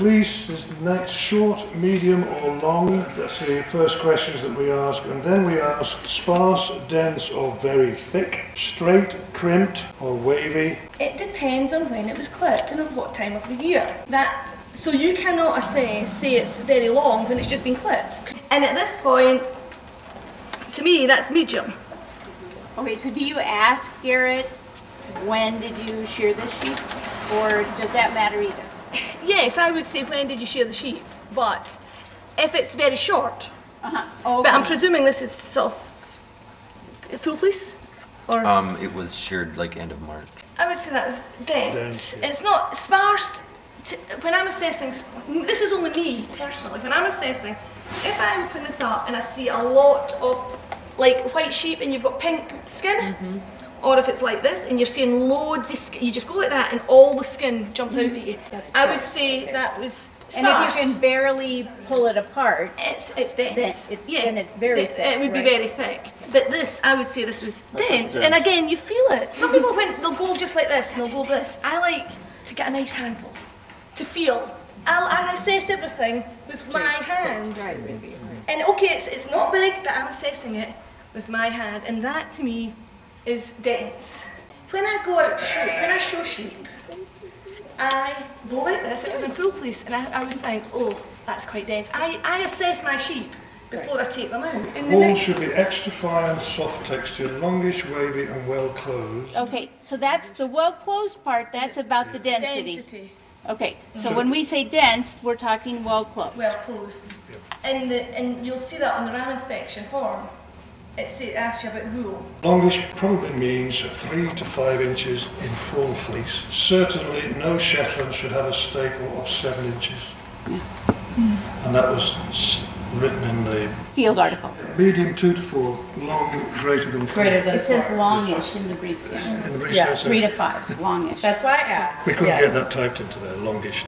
Fleece is next, short, medium or long? That's the first questions that we ask. And then we ask sparse, dense or very thick, straight, crimped or wavy. It depends on when it was clipped and at what time of the year. That so you cannot assess say it's very long when it's just been clipped. And at this point, to me, that's medium. Okay, so do you ask Garrett, when did you shear this sheep? Or does that matter either? Yes, I would say when did you shear the sheep, but if it's very short, Uh-huh. Oh, but I'm presuming this is sort of full fleece, or Um, it was sheared like end of March. I would say that is dense. Dense, yeah. It's not sparse. To, when I'm assessing, this is only me personally. When I'm assessing, if I open this up and I see a lot of like white sheep and you've got pink skin, or if it's like this and you're seeing loads of skin, you just go like that and all the skin jumps out at you. Mm-hmm. That's I would say that was And sparse. if you can barely pull it apart, It's it's dense. Then it's- then it's very it, thick, It would be very thick. But this, I would say, this was dense. dense. And again, you feel it. Some mm-hmm. people when they'll go just like this and they'll go this. I like to get a nice handful, to feel. I'll, I assess everything with my hand. Right, maybe. And okay, it's it's not big, but I'm assessing it with my hand, and that to me is dense. When I go out to shoot, when I show sheep, I go like this, it was in full fleece, and I, I would think, oh, that's quite dense. I, I assess my sheep before I take them out. And the Wool next- should be extra fine soft texture, longish, wavy and well closed. okay, so that's the well-closed part, that's about the density. density, Okay, so when we say dense, we're talking well-closed. well closed. And, the, and you'll see that on the RAM inspection form. It, say, it asks you about wool. Longish probably means three to five inches in full fleece. Certainly no Shetland should have a staple of seven inches. Yeah. And that was written in the Field article. medium two to four, long greater than four. Greater than It says longish in the breed standard. In the Yeah, research, Three to five, longish. That's why I asked. we couldn't yes. get that typed into there, longish.